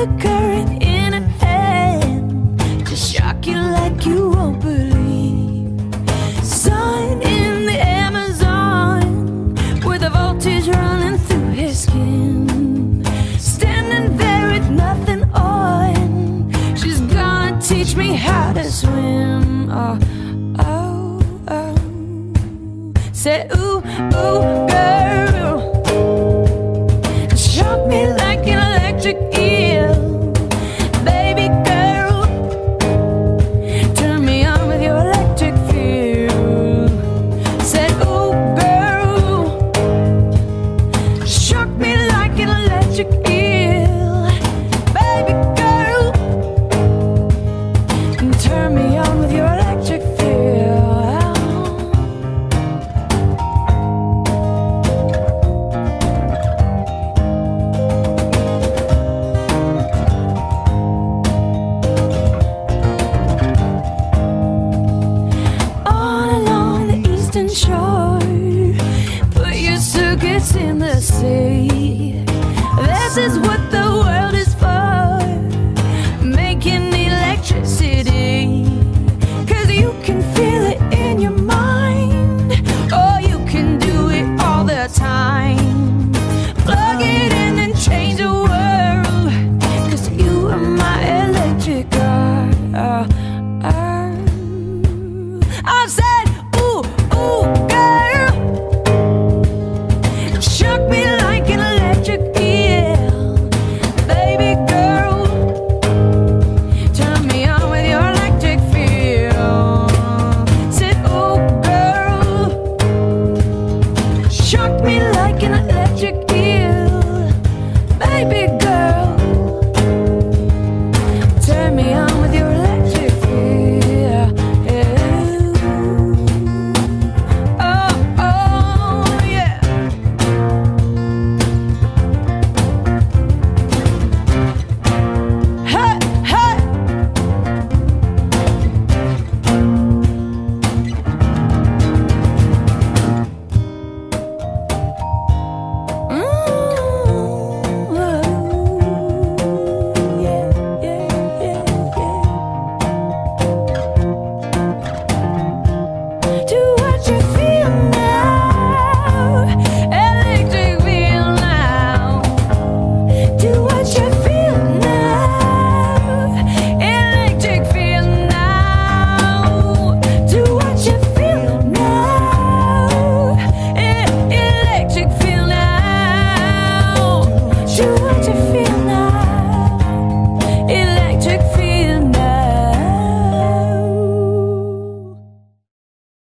the current in a hand to shock you like you won't believe. Sun in the Amazon with a voltage running through his skin. Standing there with nothing on, she's gonna teach me how to swim. Oh, oh, oh. Say ooh, ooh, girl. Shock me like an electric. Circuits in the sea. This is what the world is for. Making electricity. Cause you can feel it in your mind. Or you can do it all the time. Plug it in and change the world. Cause you are my electric uh, uh, uh. car. I said, like an electric eel. Baby